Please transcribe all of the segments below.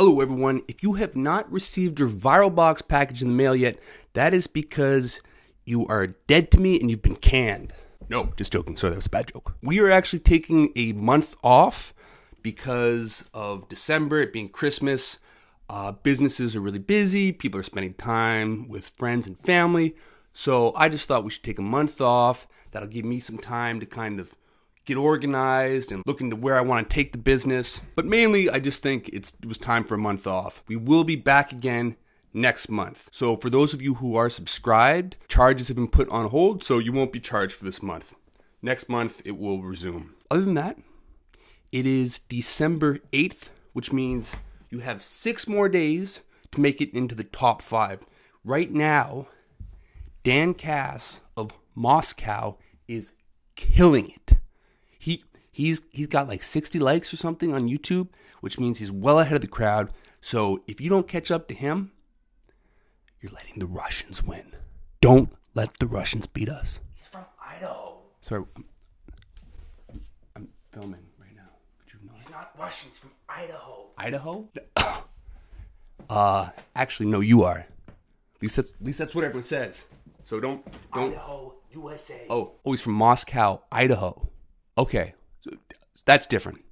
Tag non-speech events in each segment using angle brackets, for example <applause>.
Hello, everyone. If you have not received your Virlbox package in the mail yet, that is because you are dead to me and you've been canned. No, just joking. Sorry, that was a bad joke. We are actually taking a month off because of December, it being Christmas. Uh, businesses are really busy. People are spending time with friends and family. So I just thought we should take a month off. That'll give me some time to kind of get organized and look into where I want to take the business. But mainly, I just think it's, it was time for a month off. We will be back again next month. So for those of you who are subscribed, charges have been put on hold, so you won't be charged for this month. Next month, it will resume. Other than that, it is December 8th, which means you have six more days to make it into the top five. Right now, Dan Cass of Moscow is killing it. He he's he's got like 60 likes or something on YouTube, which means he's well ahead of the crowd. So if you don't catch up to him, you're letting the Russians win. Don't let the Russians beat us. He's from Idaho. Sorry, I'm, I'm filming right now. Could you not? He's not Russian. He's from Idaho. Idaho? <coughs> uh, actually, no, you are. At least that's, at least that's what everyone says. So don't don't. Idaho, USA. Oh, oh, he's from Moscow, Idaho. Okay, that's different.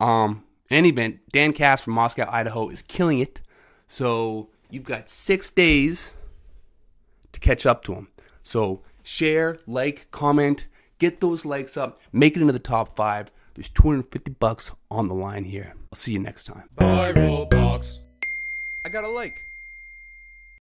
Um, in any event, Dan Cass from Moscow, Idaho is killing it. So you've got six days to catch up to him. So share, like, comment, get those likes up, make it into the top five. There's 250 bucks on the line here. I'll see you next time. Virlbox. I got a like.